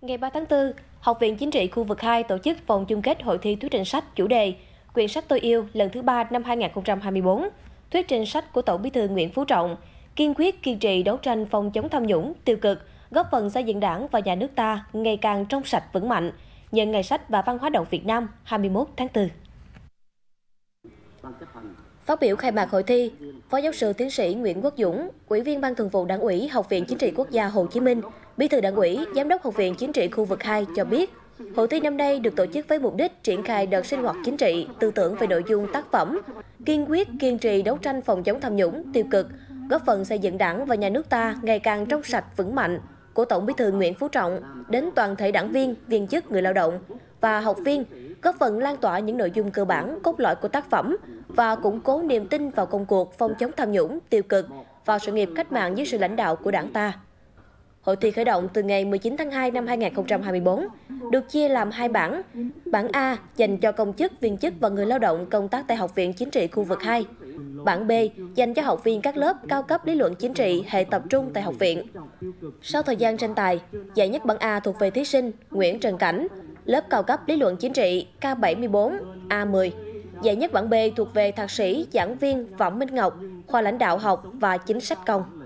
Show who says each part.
Speaker 1: Ngày 3 tháng 4, Học viện Chính trị khu vực 2 tổ chức vòng chung kết hội thi thuyết trình sách chủ đề Quyển sách tôi yêu lần thứ ba năm 2024. Thuyết trình sách của Tổng Bí thư Nguyễn Phú Trọng kiên quyết kiên trì đấu tranh phòng chống tham nhũng, tiêu cực, góp phần xây dựng Đảng và nhà nước ta ngày càng trong sạch vững mạnh. Nhân ngày sách và văn hóa đọc Việt Nam 21 tháng 4. Phát biểu khai mạc hội thi, Phó giáo sư tiến sĩ Nguyễn Quốc Dũng, Ủy viên Ban Thường vụ Đảng ủy Học viện Chính trị Quốc gia Hồ Chí Minh, Bí thư Đảng ủy, Giám đốc Học viện Chính trị khu vực 2 cho biết, hội thi năm nay được tổ chức với mục đích triển khai đợt sinh hoạt chính trị, tư tưởng về nội dung tác phẩm, kiên quyết kiên trì đấu tranh phòng chống tham nhũng, tiêu cực, góp phần xây dựng Đảng và nhà nước ta ngày càng trong sạch vững mạnh. Của Tổng Bí thư Nguyễn Phú Trọng đến toàn thể đảng viên, viên chức, người lao động và học viên, góp phần lan tỏa những nội dung cơ bản, cốt lõi của tác phẩm và củng cố niềm tin vào công cuộc phòng chống tham nhũng, tiêu cực và sự nghiệp cách mạng dưới sự lãnh đạo của Đảng ta. Hội thi khởi động từ ngày 19 tháng 2 năm 2024, được chia làm hai bảng. Bảng A dành cho công chức, viên chức và người lao động công tác tại Học viện Chính trị khu vực 2. Bảng B dành cho học viên các lớp cao cấp lý luận chính trị hệ tập trung tại học viện. Sau thời gian tranh tài, giải nhất bảng A thuộc về thí sinh Nguyễn Trần Cảnh, lớp cao cấp lý luận chính trị K74, A10. Giải nhất bảng B thuộc về thạc sĩ, giảng viên Phạm Minh Ngọc, khoa lãnh đạo học và chính sách công.